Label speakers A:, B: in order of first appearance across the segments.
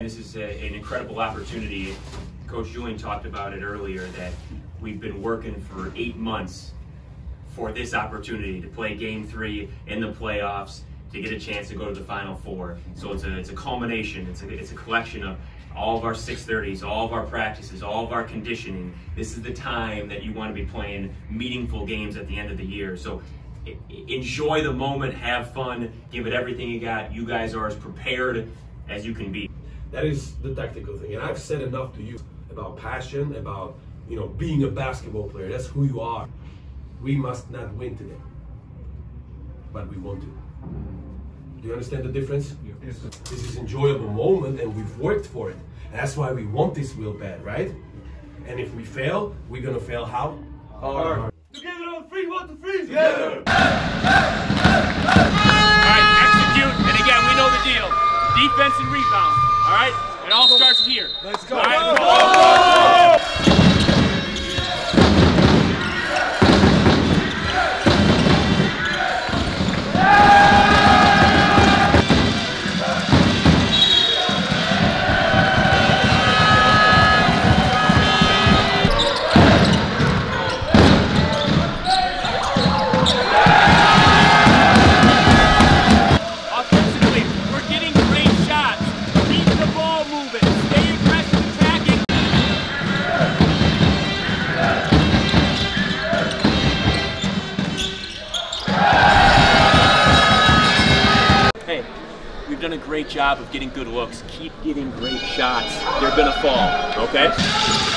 A: This is a, an incredible opportunity. Coach Julian talked about it earlier that we've been working for eight months for this opportunity to play game three in the playoffs, to get a chance to go to the final four. So it's a, it's a culmination, it's a, it's a collection of all of our 630s, all of our practices, all of our conditioning. This is the time that you want to be playing meaningful games at the end of the year. So enjoy the moment, have fun, give it everything you got. You guys are as prepared as you can be.
B: That is the tactical thing. And I've said enough to you about passion, about you know being a basketball player. That's who you are. We must not win today, but we want to. Do you understand the difference? Yes. This is enjoyable moment, and we've worked for it. And that's why we want this real bad, right? And if we fail, we're gonna fail how?
C: Hard. Together on three, one, two, three. Together.
D: It all starts here.
C: Let's go.
D: All right, great job of getting good looks. Keep getting great shots. They're gonna fall, okay?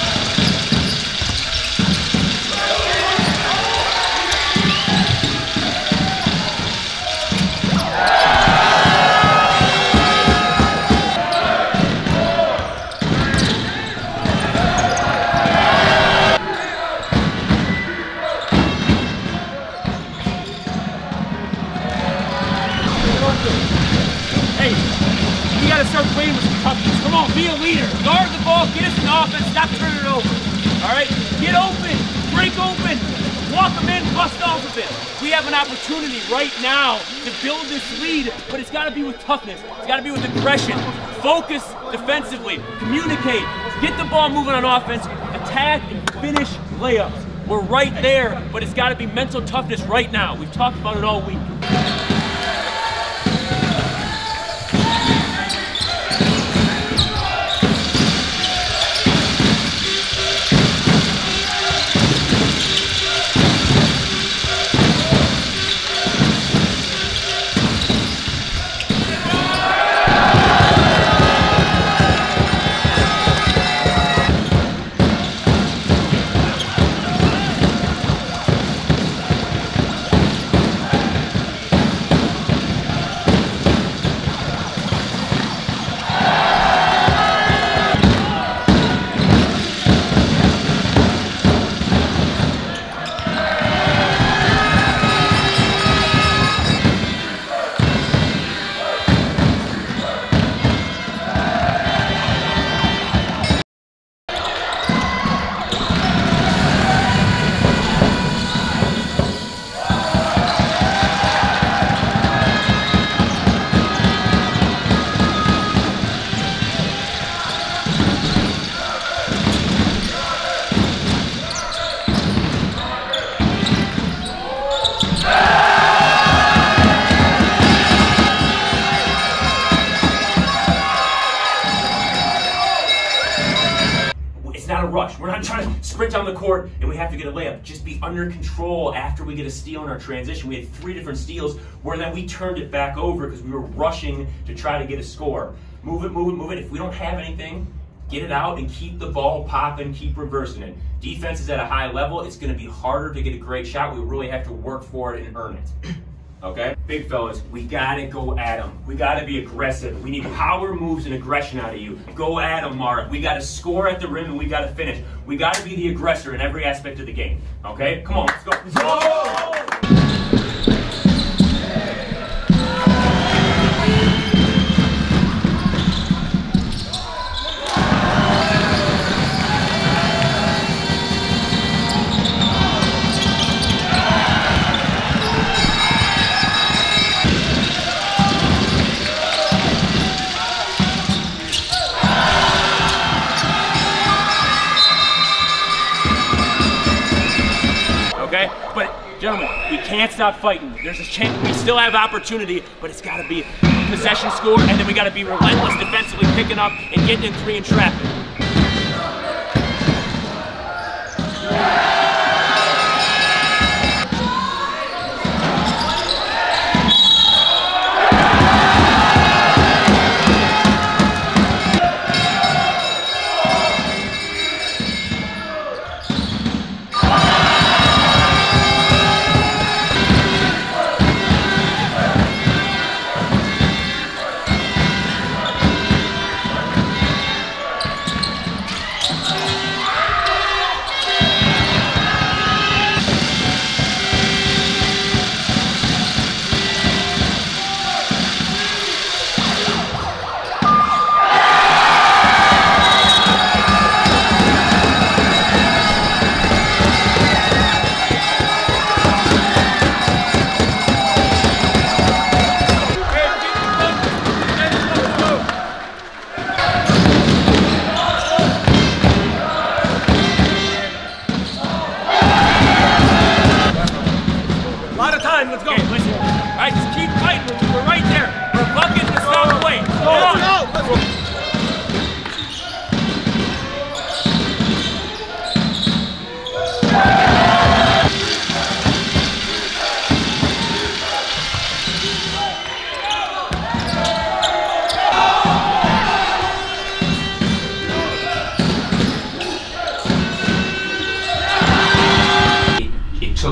D: Leader. Guard the ball, get us an offense, stop turning it over. All right? Get open, break open, walk them in, bust off of it. We have an opportunity right now to build this lead, but it's got to be with toughness. It's got to be with aggression. Focus defensively, communicate, get the ball moving on offense, attack and finish layups. We're right there, but it's got to be mental toughness right now. We've talked about it all week. We're not trying to sprint down the court and we have to get a layup. Just be under control after we get a steal in our transition. We had three different steals where then we turned it back over because we were rushing to try to get a score. Move it, move it, move it. If we don't have anything, get it out and keep the ball popping, keep reversing it. Defense is at a high level. It's going to be harder to get a great shot. We really have to work for it and earn it. Okay? Big fellas, we gotta go at them. We gotta be aggressive. We need power moves and aggression out of you. Go at them, Mark. We gotta score at the rim and we gotta finish. We gotta be the aggressor in every aspect of the game. Okay? Come on, let's go. Let's go! Gentlemen, we can't stop fighting. There's a chance we still have opportunity, but it's got to be possession score, and then we got to be relentless defensively, picking up and getting in three and trapping.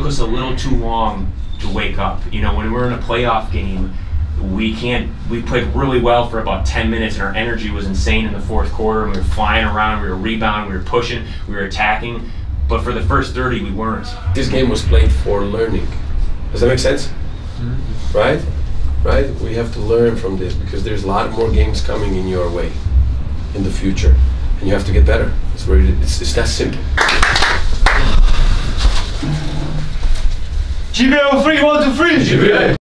A: Us a little too long to wake up. You know, when we're in a playoff game, we can't. We played really well for about 10 minutes, and our energy was insane in the fourth quarter. And we were flying around, we were rebounding, we were pushing, we were attacking. But for the first 30, we weren't.
B: This game was played for learning. Does that make sense? Mm-hmm. Right? Right? We have to learn from this because there's a lot more games coming in your way in the future. And you have to get better. It's, very, it's, it's that simple.
C: GBA 3, 1, 2, 3.